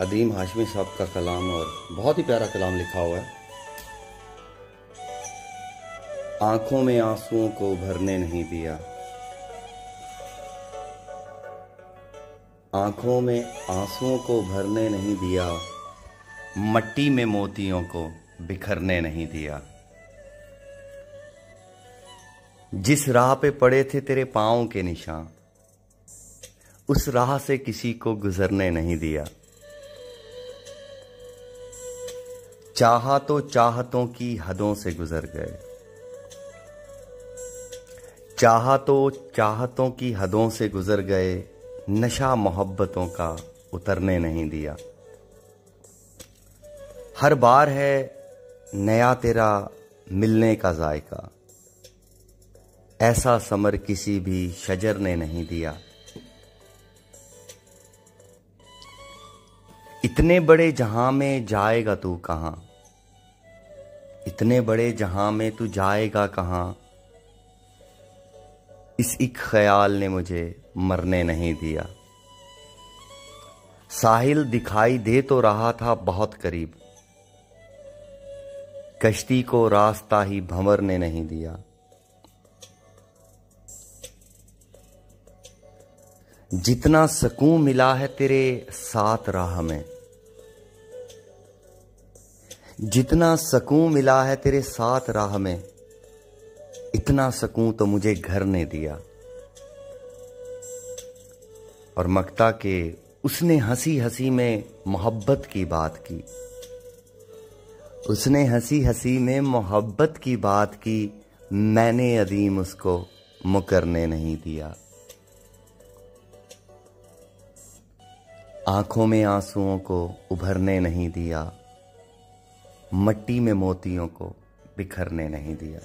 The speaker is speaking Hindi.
अदीम हाशमी साहब का कलाम और बहुत ही प्यारा कलाम लिखा हुआ है। आँखों में आंसुओं को भरने नहीं दिया। आँखों में आंसुओं को भरने नहीं दिया। मट्टी में मोतियों को बिखरने नहीं दिया। जिस राह पे पड़े थे तेरे पाँव के निशान, उस राह से किसी को गुजरने नहीं दिया। चाहा तो चाहतों की हदों से गुजर गए। चाहा तो चाहतों की हदों से गुजर गए, नशा मोहब्बतों का उतरने नहीं दिया। हर बार है नया तेरा मिलने का जायका। ऐसा समर किसी भी शजर ने नहीं दिया। इतने बड़े जहाँ में जाएगा तू कहाँ? इतने बड़े जहाँ में तू जाएगा कहाँ? इस एक ख्याल ने मुझे मरने नहीं दिया। साहिल दिखाई दे तो रहा था बहुत करीब। कश्ती को रास्ता ही भंवर ने नहीं दिया। जितना सकून मिला है तेरे साथ राह में। जितना सकून मिला है तेरे साथ राह में, इतना सकून तो मुझे घर ने दिया। और मकता के उसने हँसी हँसी में मोहब्बत की बात की। उसने हँसी हँसी में मोहब्बत की बात की, मैंने अदीम उसको मुकरने नहीं दिया। आँखों में आंसुओं को उभरने नहीं दिया। मट्टी में मोतियों को बिखरने नहीं दिया।